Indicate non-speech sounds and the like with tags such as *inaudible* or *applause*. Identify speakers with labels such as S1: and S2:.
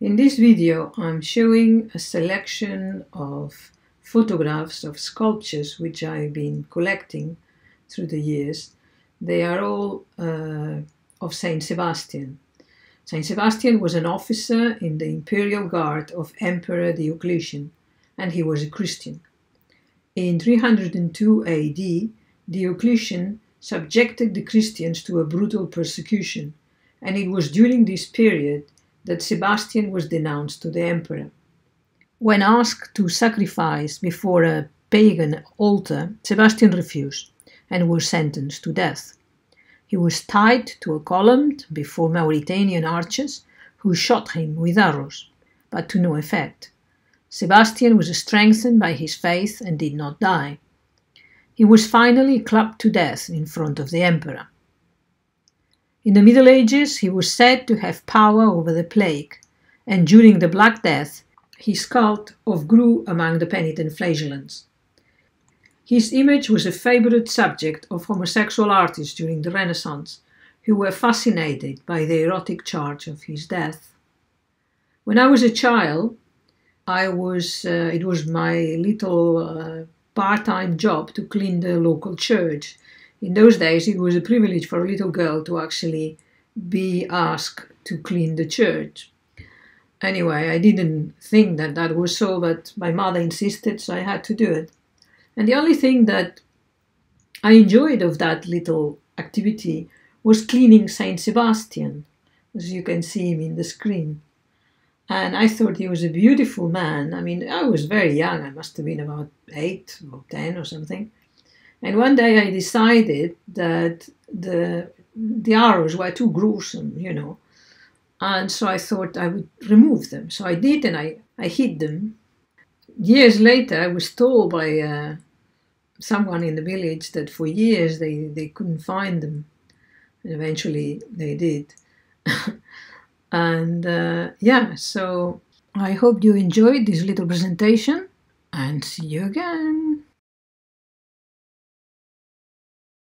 S1: In this video I'm showing a selection of photographs of sculptures which I've been collecting through the years. They are all uh, of Saint Sebastian. Saint Sebastian was an officer in the imperial guard of Emperor Diocletian and he was a Christian. In 302 AD, Diocletian subjected the Christians to a brutal persecution, and it was during this period that Sebastian was denounced to the emperor. When asked to sacrifice before a pagan altar, Sebastian refused and was sentenced to death. He was tied to a column before Mauritanian archers who shot him with arrows, but to no effect. Sebastian was strengthened by his faith and did not die. He was finally clubbed to death in front of the emperor. In the Middle Ages, he was said to have power over the plague, and during the Black Death, his cult of grew among the penitent flagellants. His image was a favorite subject of homosexual artists during the Renaissance, who were fascinated by the erotic charge of his death. When I was a child, I was uh, it was my little uh, part-time job to clean the local church. In those days, it was a privilege for a little girl to actually be asked to clean the church. Anyway, I didn't think that that was so, but my mother insisted, so I had to do it. And the only thing that I enjoyed of that little activity was cleaning Saint Sebastian, as you can see him in the screen. And I thought he was a beautiful man. I mean, I was very young. I must have been about eight or ten or something. And one day I decided that the the arrows were too gruesome, you know. And so I thought I would remove them. So I did, and I, I hid them. Years later, I was told by uh, someone in the village that for years they, they couldn't find them. And eventually they did. *laughs* And uh, yeah, so I hope you enjoyed this little presentation and see you again.